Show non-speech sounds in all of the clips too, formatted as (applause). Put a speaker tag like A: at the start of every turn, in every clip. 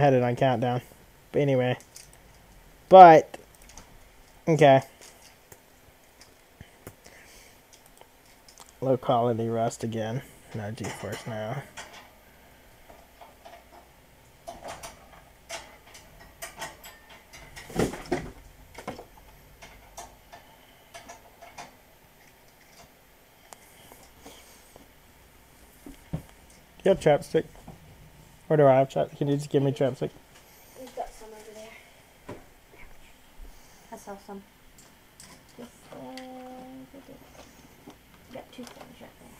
A: had it on countdown. But anyway. But, okay. Low quality rust again. No GeForce now. Have chapstick? Or do I have chapstick? Can you just give me chapstick?
B: We've got some over there. I saw some. Uh, got two things right there.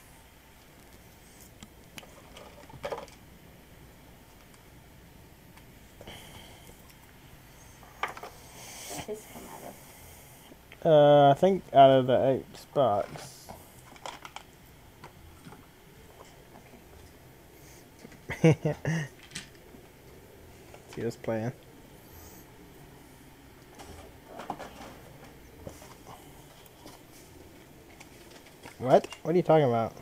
B: What does out of?
A: Uh, I think out of the Xbox. (laughs) See us playing. What? What are you talking about?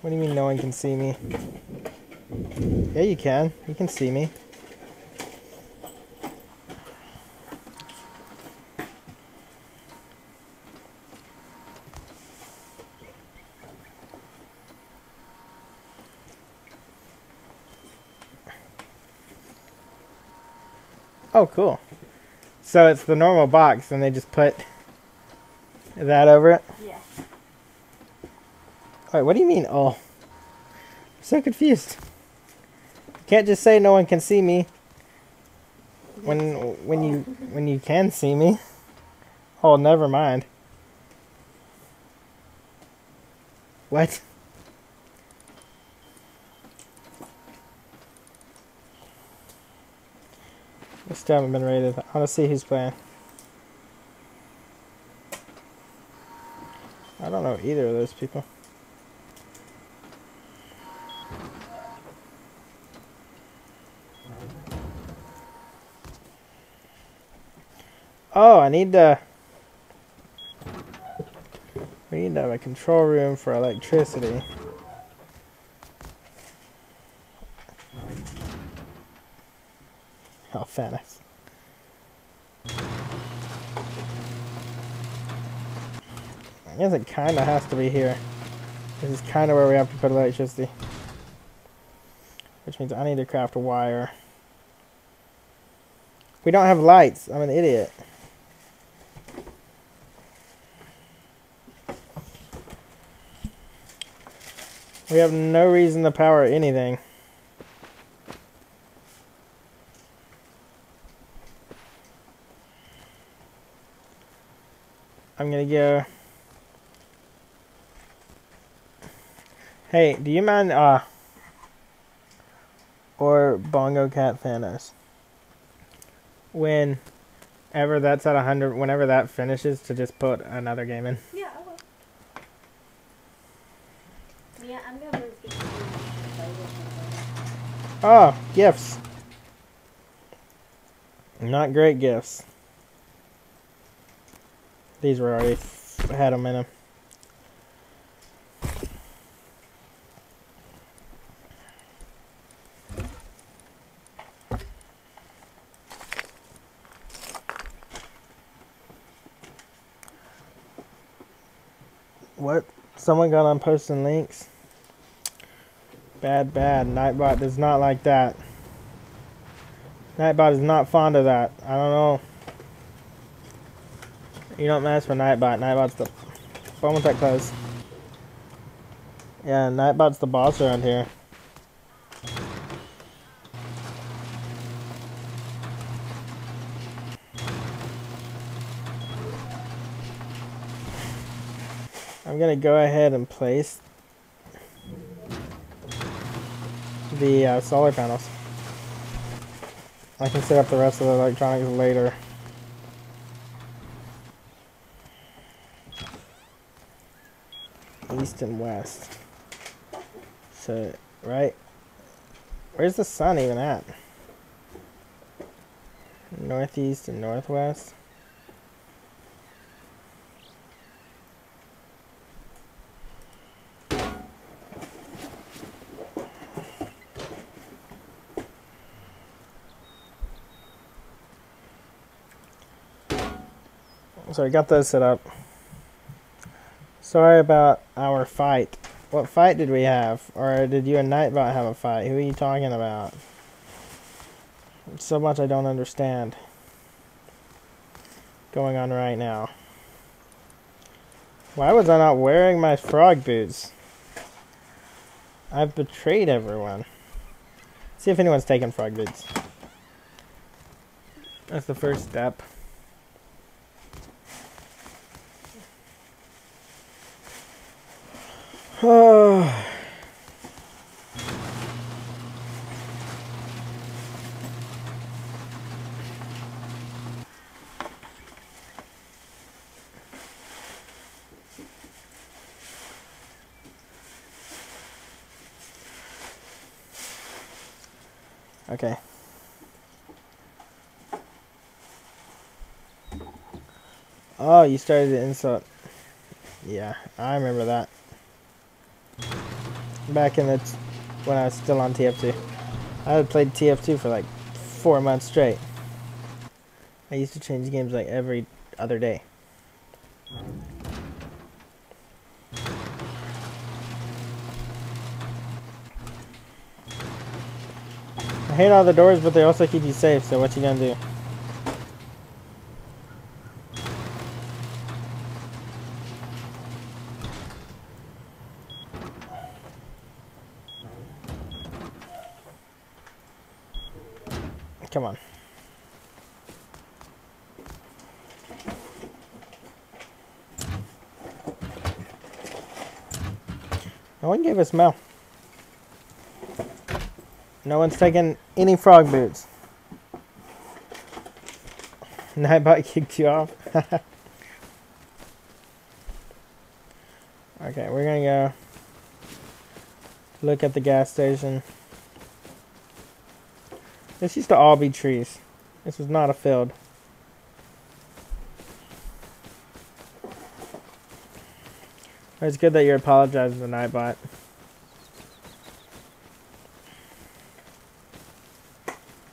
A: What do you mean no one can see me? Yeah, you can. You can see me. Oh, cool. So it's the normal box, and they just put that over it.
B: Yeah.
A: Wait, what do you mean? Oh, I'm so confused. You can't just say no one can see me when when you when you can see me. Oh, never mind. What? Still haven't been rated. I want to see who's playing. I don't know either of those people. Oh, I need to. We need to have a control room for electricity. Oh, Fanucs. I guess it kind of has to be here. This is kind of where we have to put electricity. Which means I need to craft a wire. We don't have lights. I'm an idiot. We have no reason to power anything. I'm gonna go. Hey, do you mind, uh, or Bongo Cat Thanos? Whenever that's at 100, whenever that finishes, to just put another game in.
B: Yeah, I will. Yeah, I'm gonna move the computer to play with it.
A: Oh, gifts. Not great gifts. These were already had them in them. What? Someone got on posting links? Bad, bad. Nightbot does not like that. Nightbot is not fond of that. I don't know. You don't mess with Nightbot. Nightbot's the. Phone with that close. Yeah, Nightbot's the boss around here. I'm gonna go ahead and place the uh, solar panels. I can set up the rest of the electronics later. East and west. So, right? Where's the sun even at? Northeast and northwest? So I got those set up. Sorry about our fight. What fight did we have? Or did you and Nightbot have a fight? Who are you talking about? So much I don't understand going on right now. Why was I not wearing my frog boots? I've betrayed everyone. See if anyone's taken frog boots. That's the first step. Okay. Oh, you started the insult. Yeah, I remember that. Back in the when I was still on TF2, I had played TF2 for like four months straight. I used to change games like every other day. Hate all the doors, but they also keep you safe. So what you gonna do? Come on. No one gave us Mel. No one's taken any frog boots. (laughs) Nightbot kicked you off. (laughs) okay, we're gonna go look at the gas station. This used to all be trees. This was not a field. It's good that you're apologizing to Nightbot.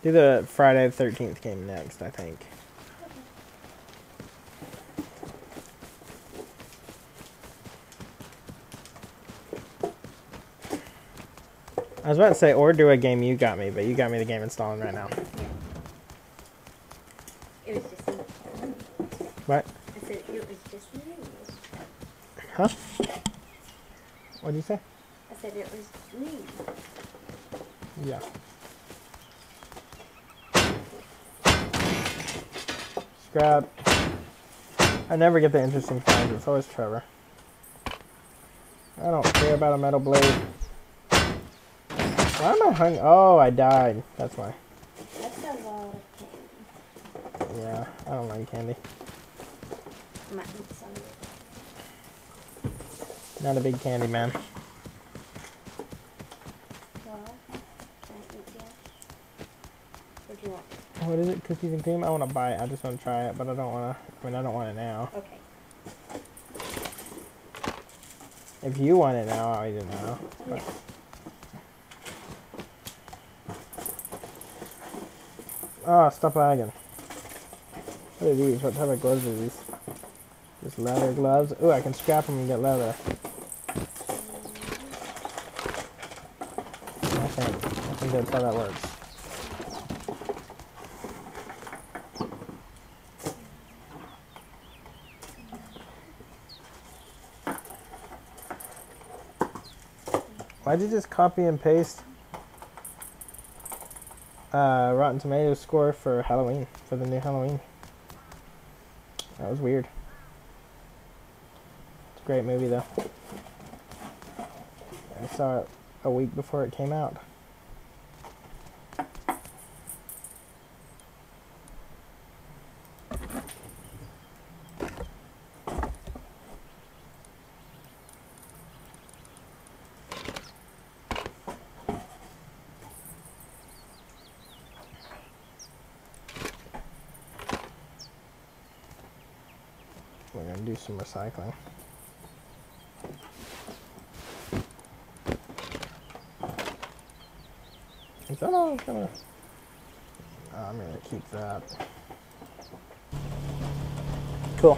A: Do the Friday the 13th game next, I think. I was about to say, or do a game you got me, but you got me the game installing right now.
B: It was just me.
A: What?
B: I said it was just me.
A: Huh? What'd you say?
B: I said it was me.
A: Yeah. I never get the interesting finds. It's always Trevor. I don't care about a metal blade. Why am I hung? Oh, I died. That's why.
B: That's a lot of candy.
A: Yeah, I don't like candy.
B: I might eat some.
A: Not a big candy man.
B: Well, can I eat yours? What do you want?
A: What is it? Cookies and cream? I want to buy it. I just want to try it, but I don't want to. I mean, I don't want it now.
B: Okay.
A: If you want it now, I'll eat it now. Oh, but-
B: Yeah.
A: Oh, stop lagging. What are these? What type of gloves are these? Just leather gloves? Ooh, I can scrap them and get leather. I think. I think that's how that works. Why'd you just copy and paste uh, Rotten Tomatoes score for Halloween, for the new Halloween? That was weird. It's a great movie, though. I saw it a week before it came out. We're gonna do some recycling. Is that all it's gonna? Oh, I'm gonna keep that. Cool.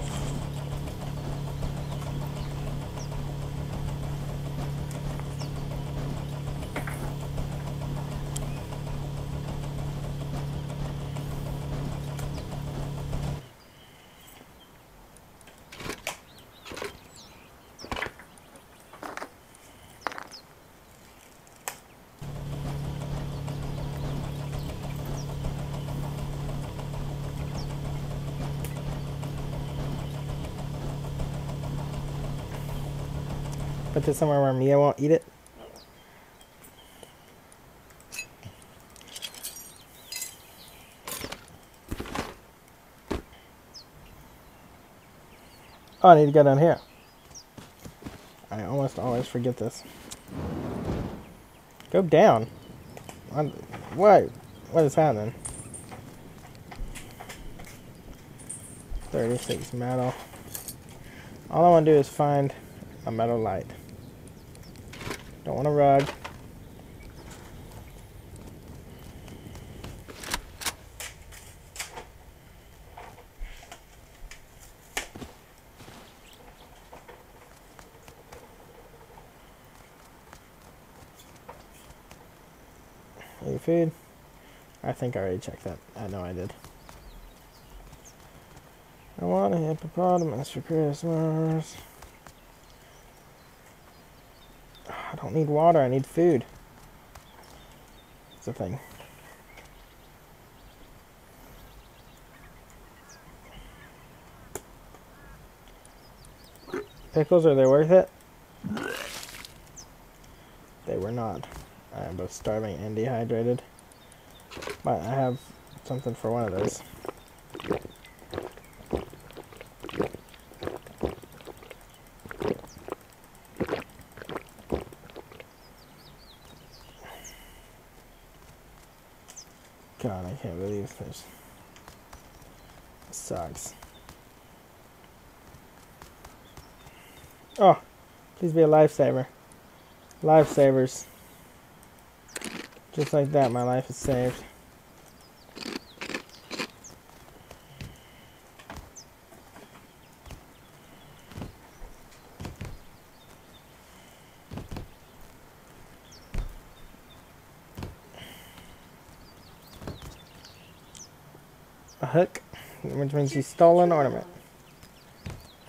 A: Put this somewhere where Mia won't eat it. Oh, I need to go down here. I almost always forget this. Go down. What? What is happening? 36 metal. All I want to do is find a metal light. Don't want a rug. Any food? I think I already checked that. I know I did. I want a hippopotamus for Christmas. I don't need water, I need food. It's a thing. Pickles, are they worth it? They were not. I am both starving and dehydrated. But I have something for one of those. God, I this. Sucks. Oh, please be a lifesaver. Lifesavers. Just like that, my life is saved. A hook, which means you stole an ornament.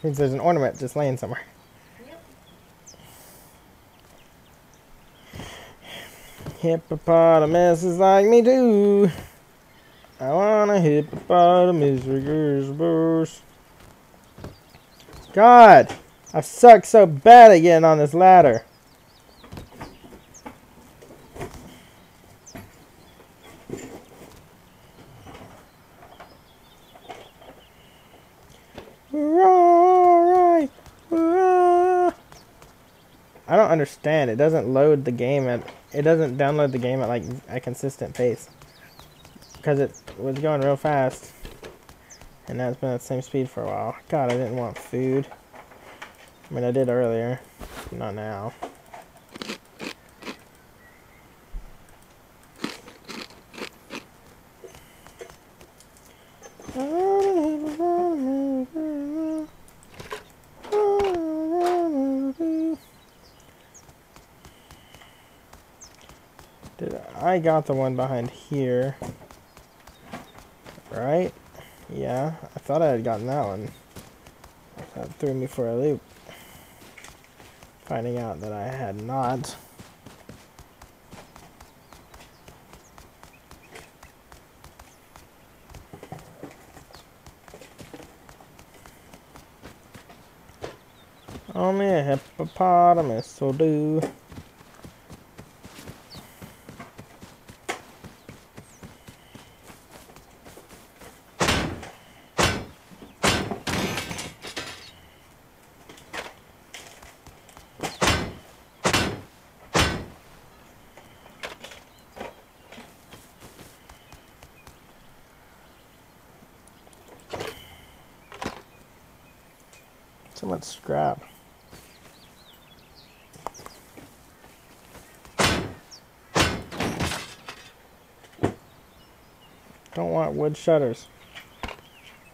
A: means there's an ornament just laying somewhere.
B: Yep.
A: Hippopotamuses like me too. I want a hippopotamus for Christmas. God, I suck so bad at getting on this ladder. We're alright. We're all- I don't understand. It doesn't load the game at. It doesn't download the game at like a consistent pace. Because it was going real fast. And now it's been at the same speed for a while. God, I didn't want food. I mean, I did earlier. Not now. Did I got the one behind here? Right? Yeah, I thought I had gotten that one. That threw me for a loop. Finding out that I had not. Oh, Only a hippopotamus will do. So much scrap. Don't want wood shutters.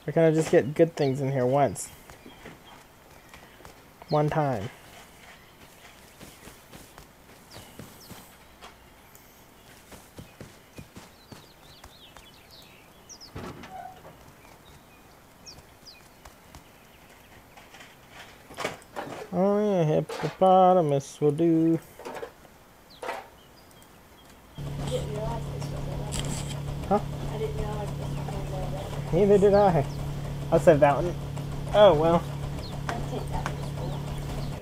A: We're gonna just get good things in here once. One time. Oh yeah, hippopotamus will do.
B: I
A: Huh?
B: I didn't realize this was a
A: Neither did I. I'll save that one. Oh well.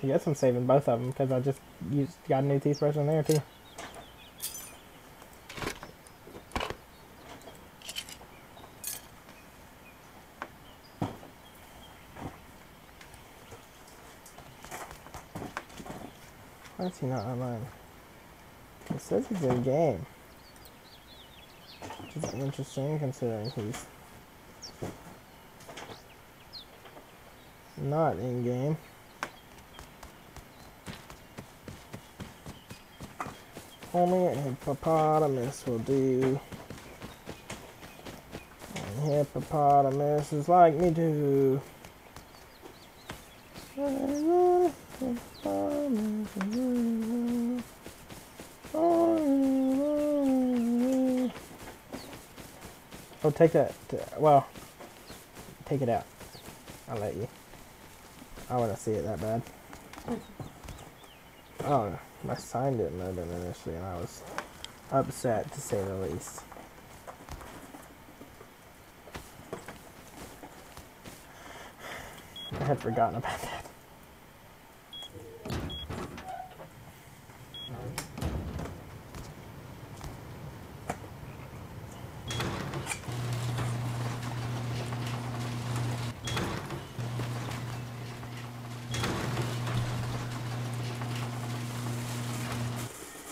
B: I
A: guess I'm saving both of them because I just used got a new toothbrush in there too. Why is he not online? It says he's in game. Which is interesting considering he's not in game. Only a hippopotamus will do. And hippopotamuses like me too. Oh, take that. Well, take it out. I'll let you. I want to see it that bad. Oh, my sign didn't in initially, and I was upset to say the least. I had forgotten about that.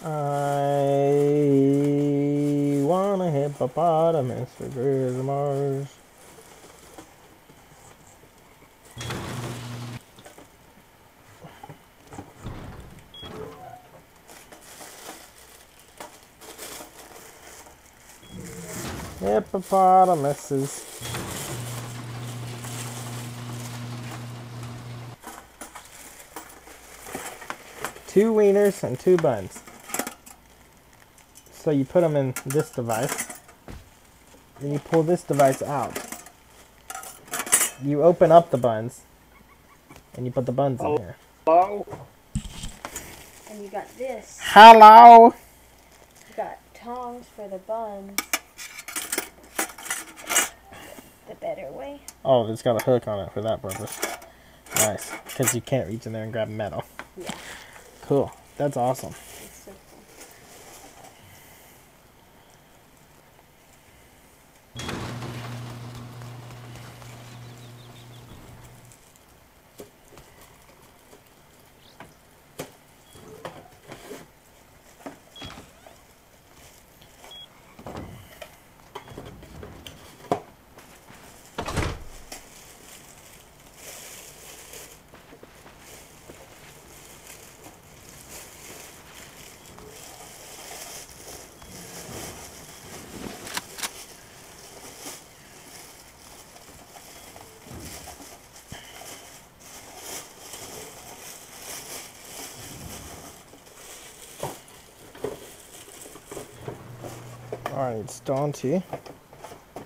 A: I want a hippopotamus for Christmas. Hippopotamuses. Two wieners and two buns. So you put them in this device. Then you pull this device out. You open up the buns. And you put the buns in here.
C: Hello?
B: And you got this.
A: Hello!
B: You got tongs for the buns. The better way.
A: Oh, it's got a hook on it for that purpose. Nice. Because you can't reach in there and grab metal.
B: Yeah.
A: Cool. That's awesome.
B: It's so cool.
A: Alright, it's dawn tea.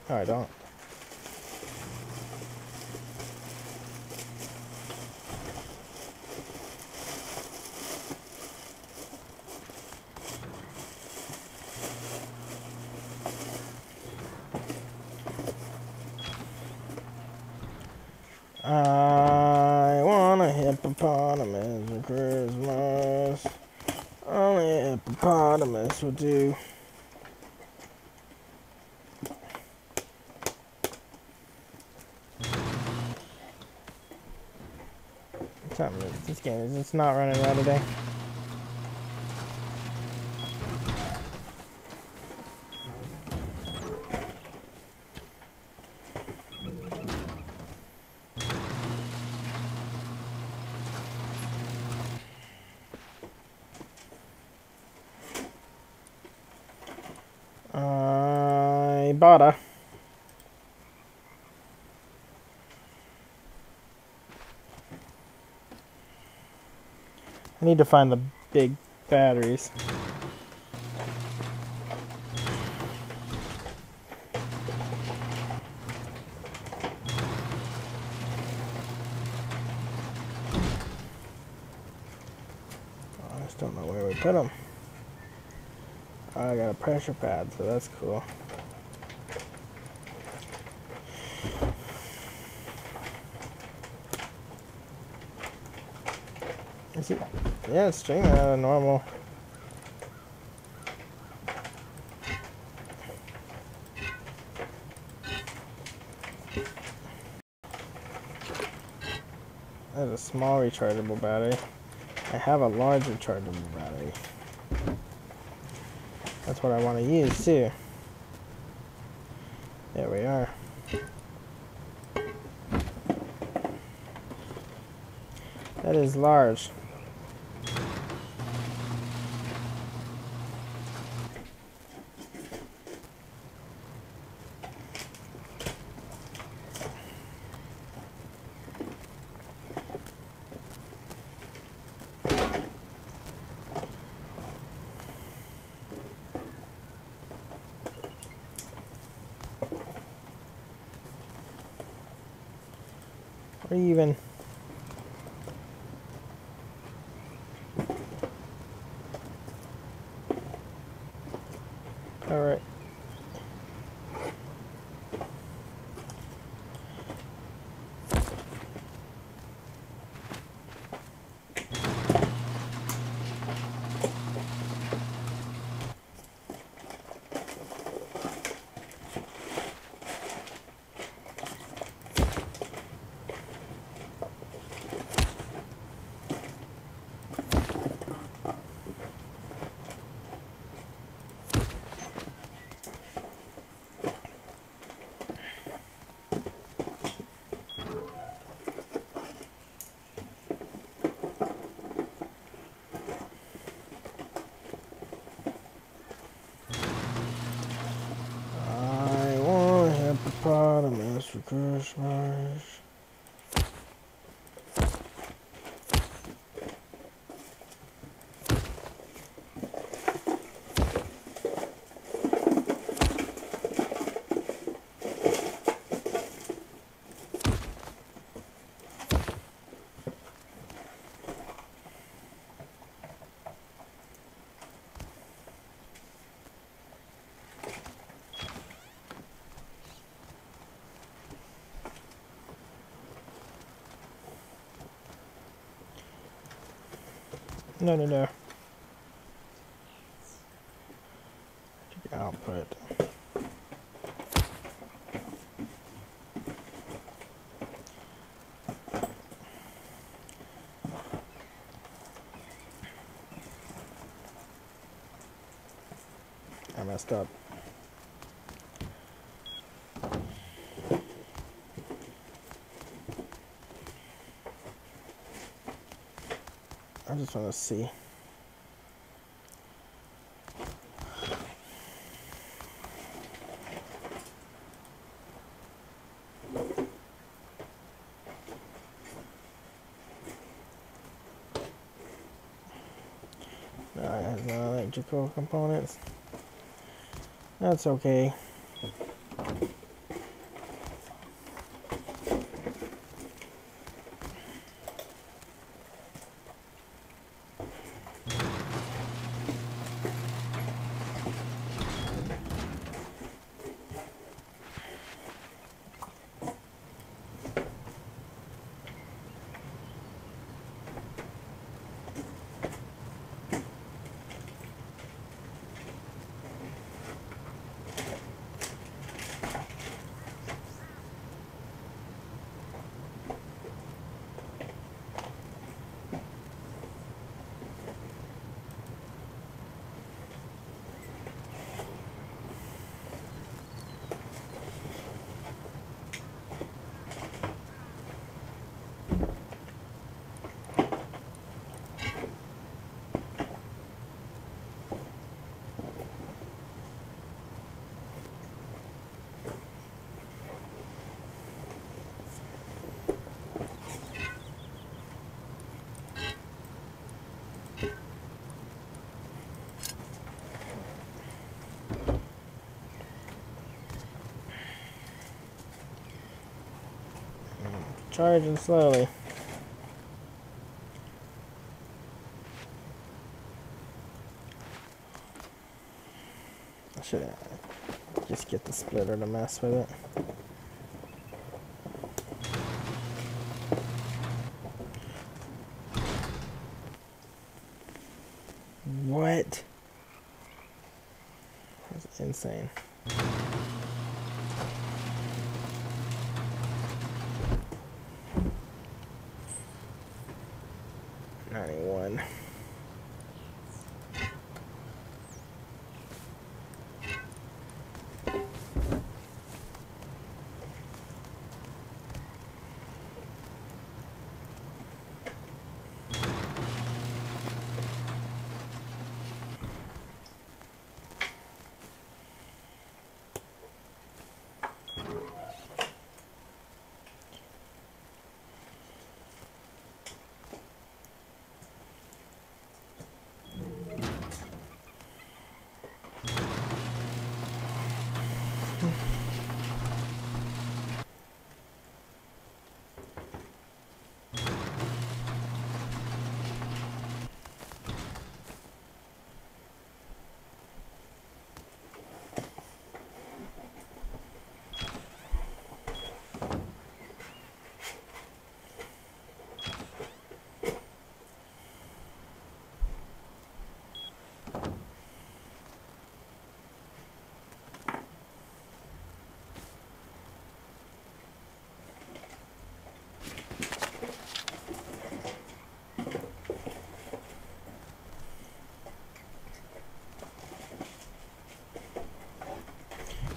A: Alright, don't. I want a hippopotamus for Christmas. Only a hippopotamus will do. Something. This game is it's not running well today. I bought a I need to find the big batteries. I just don't know where we put them. I got a pressure pad, so that's cool. Is it? Yeah, it's streaming out of normal. That's a small rechargeable battery. I have a large rechargeable battery. That's what I want to use too. There we are. That is large. Or even. Alright. I want a hippopotamus for Christmas. No, no, no. Output. I messed up. Just want to see. No, it has no electrical components. That's okay. Charging slowly. I should uh, just get the splitter to mess with it. What? That's insane. Ninety-one.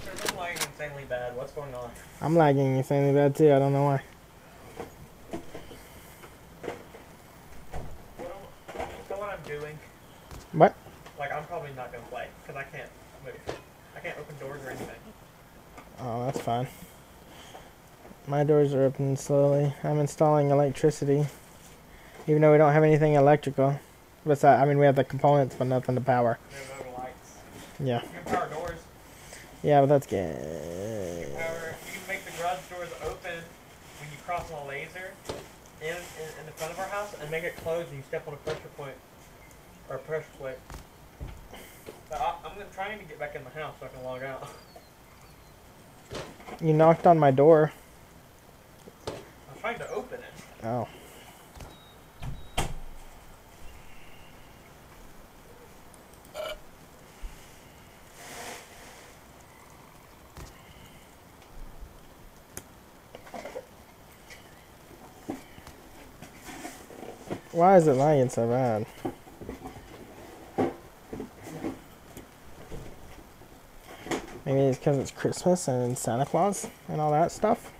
C: There's no lagging insanely bad. What's going on?
A: I'm lagging insanely bad too. I don't know why.
C: What am, so what I'm doing,
A: What?
C: like I'm probably not gonna play because I can't move. I can't open doors or anything.
A: Oh, that's fine. My doors are opening slowly. I'm installing electricity. Even though we don't have anything electrical. Besides, I mean, we have the components, but nothing to power.
C: No lights.
A: Yeah.
C: You can power doors.
A: Yeah, but that's
C: You
A: good.
C: power. You can make the garage doors open when you cross on a laser in, in in the front of our house and make it close and you step on a pressure point or a pressure plate. But I, I'm trying to get back in the house so I can log out.
A: You knocked on my door.
C: I'm trying to open it.
A: Oh. Why is it lagging so bad? Maybe it's because it's Christmas and Santa Claus and all that stuff.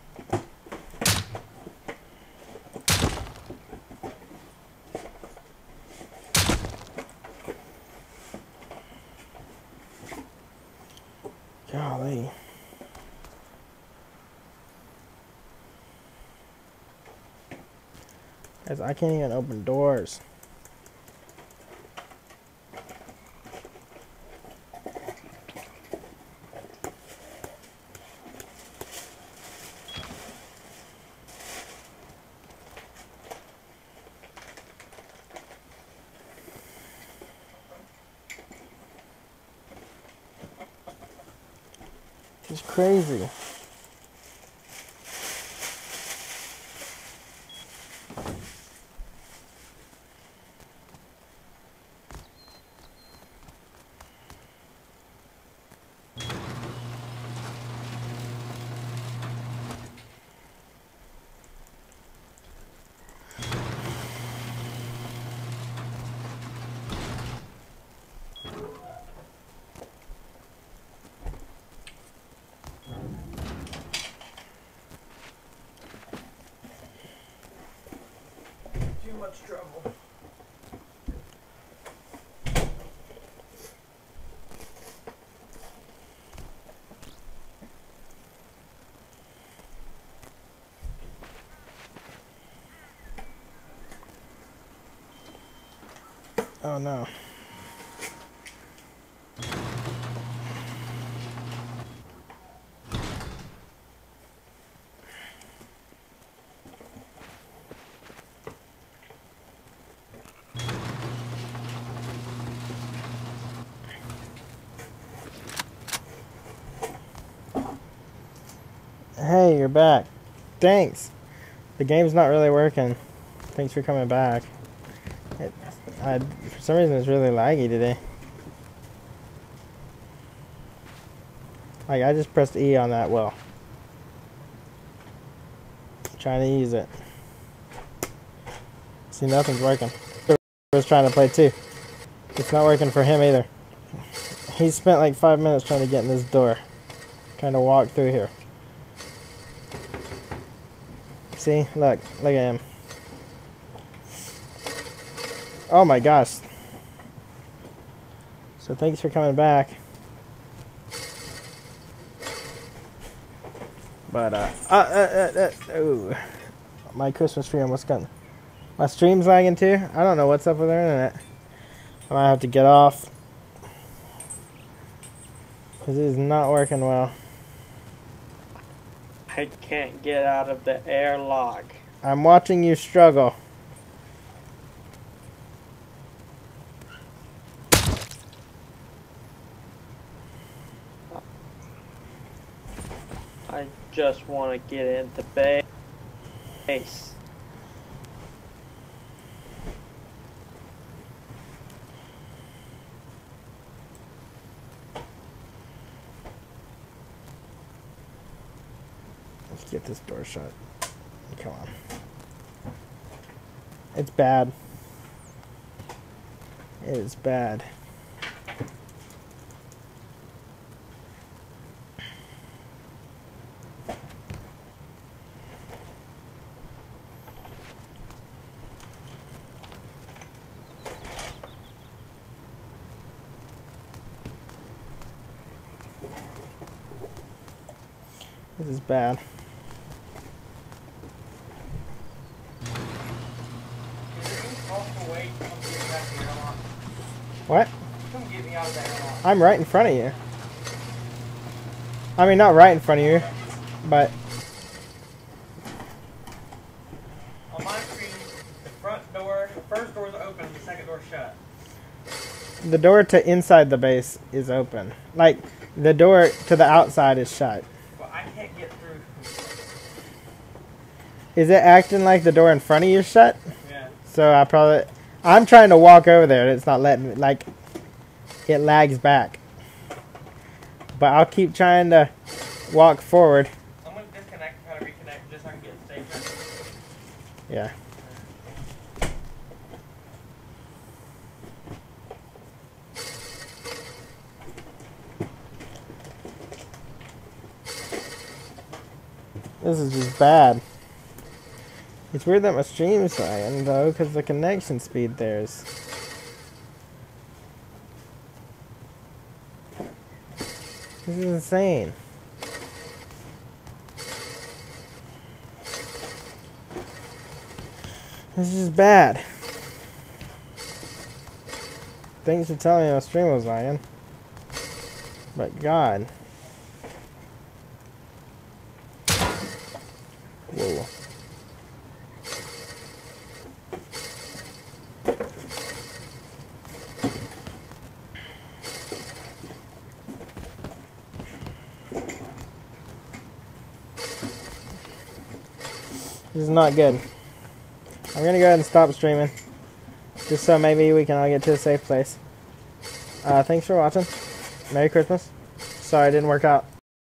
A: I can't even open doors. It's crazy.
C: Too much trouble.
A: Oh no. Hey, you're back. Thanks. The game's not really working. Thanks for coming back. It, I, for some reason, it's really laggy today. Like, I just pressed E on that well. Trying to use it. See, nothing's working. was trying to play too. It's not working for him either. He spent like five minutes trying to get in this door. Trying to walk through here. See? Look. Look at him. Oh my gosh. So thanks for coming back. But, uh, uh, uh, uh, uh ooh. My Christmas tree almost gone. My stream's lagging too. I don't know what's up with our internet. I might have to get off. Because it is not working well.
C: I can't get out of the airlock.
A: I'm watching you struggle.
C: I just want to get into base.
A: Get this door shut. Come on. It's bad. It is bad. This is bad.
C: Is there any possible way to come get me out of the airlock?
A: What?
C: Come get me out of the airlock.
A: I'm right in front of you. I mean, not right in front of you, but
C: On my screen, the front door, the first door's open, the second door's shut.
A: the door to inside the base is open. Like, the door to the outside is shut.
C: But I can't get through.
A: Is it acting like the door in front of you is shut?
C: Yeah.
A: So I probably, I'm trying to walk over there and it's not letting me, like, it lags back. But I'll keep trying to walk forward.
C: I'm gonna disconnect and try to reconnect just so I can get safer.
A: Yeah. This is just bad. It's weird that my stream's lagging though, because the connection speed there is. This is insane. This is bad. Thanks for telling me my stream was lying. But God. Whoa. This is not good. I'm gonna go ahead and stop streaming. Just so maybe we can all get to a safe place. Uh, thanks for watching. Merry Christmas. Sorry it didn't work out.